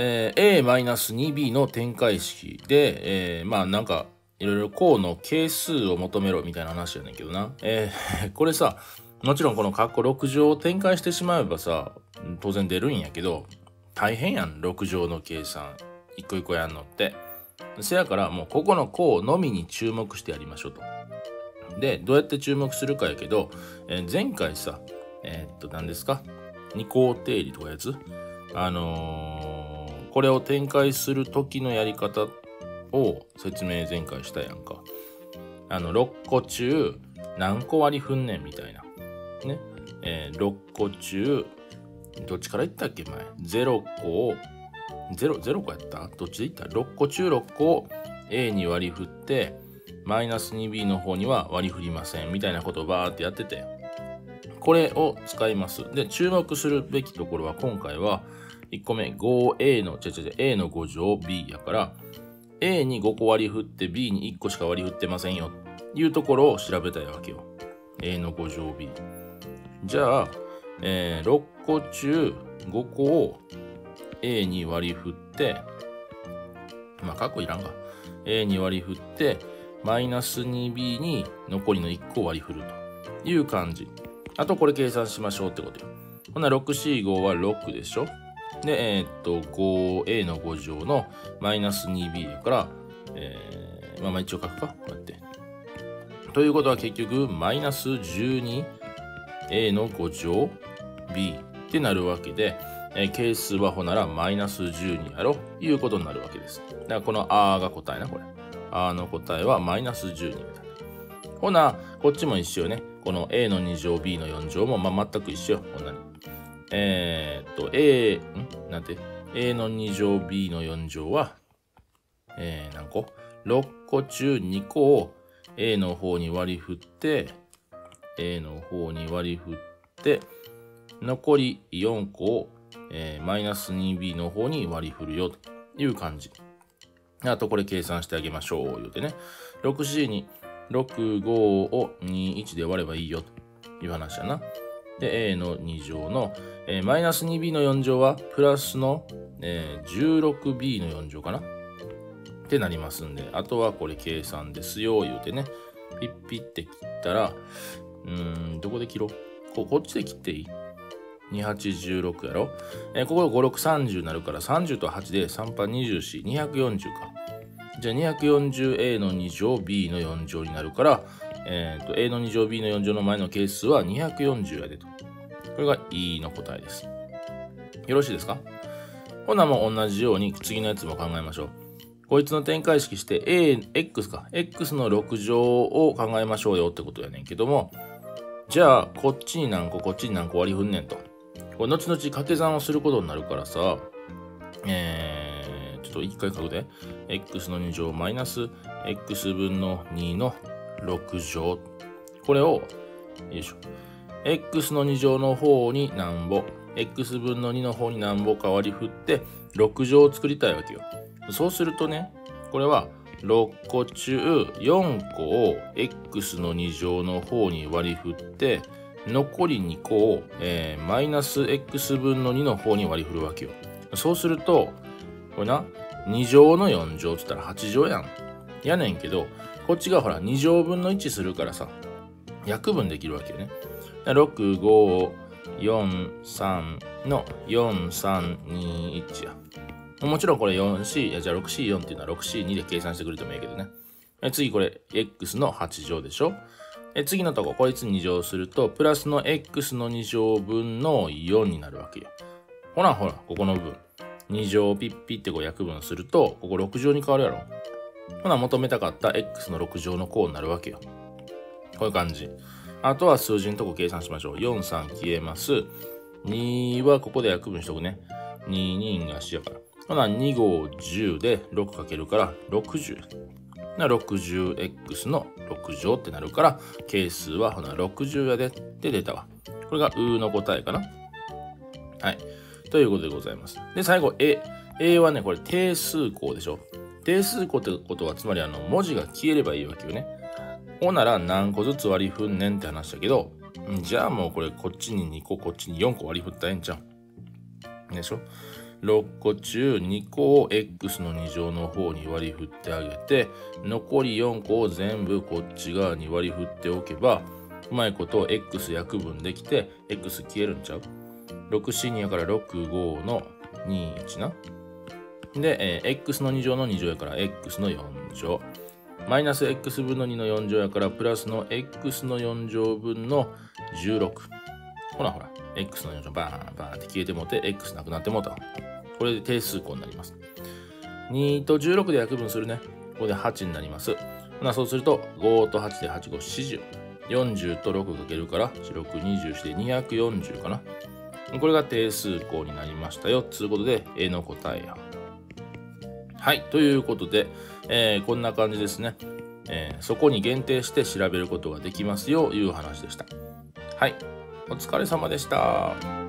えー、a-2b の展開式で、えー、まあなんかいろいろ項の係数を求めろみたいな話やねんけどな。えー、これさ、もちろんこの括弧6乗を展開してしまえばさ、当然出るんやけど、大変やん、6乗の計算。一個一個やんのって。せやからもうここの項のみに注目してやりましょうと。で、どうやって注目するかやけど、えー、前回さ、えー、っと、何ですか？二項定理とかやつ？あのー、これを展開する時のやり方を説明前回したやんか。あの、6個中何個割りふんねんみたいな。ね。えー、6個中、どっちから言ったっけ前？0個を、0、0個やった？どっちで言った ?6 個中6個を A に割り振って、マイナス 2B の方には割り振りません。みたいなことをバーってやってて。これを使います。で、注目するべきところは今回は、1個目 5A の、ちゃちゃちゃ A の5乗 B やから、A に5個割り振って B に1個しか割り振ってませんよ。いうところを調べたいわけよ。A の5乗 B。じゃあ、えー、6個中5個を A に割り振って、まあ、過去いらんが。A に割り振って、マイナス 2B に残りの1個割り振るという感じ。あとこれ計算しましょうってことよ。ほな 6C5 は6でしょで、えー、っと、5A の5乗のマイナス 2B から、えー、まあまあ一応書くか。こうやって。ということは結局、マイナス 12A の5乗 B ってなるわけで、えー、係数はほならマイナス12やろ？いうことになるわけです。だからこの A が答えな、これ。A の答えはマイナス12みたいな。ほな、こっちも一緒よね。この A の2乗 B の4乗も、まあ、全く一緒よ。こんなに。えー、っと、A、ん？なんて ?A の2乗 B の4乗は、えー、何個 ?6 個中2個を A の方に割り振って、A の方に割り振って、残り4個を、マイナス 2B の方に割り振るよという感じ。あとこれ計算してあげましょう、言うてね。6C に6、5を2、1で割ればいいよという話やな。で、A の2乗の、えー、マイナス 2B の4乗は、プラスの、えー、16B の4乗かな？ってなりますんで、あとはこれ計算ですよ、言うてね。ピッピッて切ったら、うーん、どこで切ろう？ここっちで切っていい ?2816 やろ？えー、ここで5630になるから30と8で3波24、240か。じゃあ 240A の2乗 B の4乗になるから、えーと、A の2乗 B の4乗の前の係数は240やでと。これが E の答えです。よろしいですか？ほなも同じように次のやつも考えましょう。こいつの展開式して A、X か。X の6乗を考えましょうよってことやねんけども、じゃあ、こっちに何個、こっちに何個割り振んねんと。これ、後々掛け算をすることになるからさ、えー、ちょっと一回書くで。X の2乗マイナス X 分の2の6乗。これを、よいしょ。x の2乗の方に何ぼ、x 分の2の方に何ぼか割り振って、6乗を作りたいわけよ。そうするとね、これは6個中4個を x の2乗の方に割り振って、残り2個を、えー、マイナス x 分の2の方に割り振るわけよ。そうすると、これな、2乗の4乗って言ったら8乗やん。やねんけど、こっちがほら2乗分の1するからさ、約分できるわけよね。6、5、4、3の4、3、2、1や。もちろんこれ 4C、じゃあ 6C4 っていうのは 6C2 で計算してくれてもいいけどね。次これ X の8乗でしょ？次のとこ、こいつ2乗すると、プラスの X の2乗分の4になるわけよ。ほらほら、ここの部分。2乗ピッピってこう約分すると、ここ6乗に変わるやろ。ほな、求めたかった x の6乗の項になるわけよ。こういう感じ。あとは数字のとこ計算しましょう。4、3消えます。2はここで約分しとくね。2、2が4やから。ほな、2号10で6かけるから60。な、60x の6乗ってなるから、係数はほな60やでって出たわ。これがうの答えかな。はい。ということでございます。で、最後、A。A はね、これ定数項でしょ。定数項ってことは、つまりあの、文字が消えればいいわけよね。ほなら何個ずつ割り振んねんって話だけど、じゃあもうこれこっちに2個、こっちに4個割り振ったらええんちゃう？でしょ？6個中2個を x の2乗の方に割り振ってあげて残り4個を全部こっち側に割り振っておけばうまいこと x 約分できて x 消えるんちゃう ?6C2 やから65の21な。で、えー、x の2乗の2乗やから x の4乗。マイナス x 分の2の4乗やからプラスの x の4乗分の16。ほらほら、x の4乗バーンバーンって消えてもて x なくなってもうた。これで定数項になります。2と16で約分するね。ここで8になります。まあ、そうすると5と8で8、5、40。40と6かけるから4、6、20して240かな。これが定数項になりましたよ。つうことで A の答えや。はい。ということで、えー、こんな感じですね、えー、そこに限定して調べることができますよという話でした。はい。お疲れ様でした。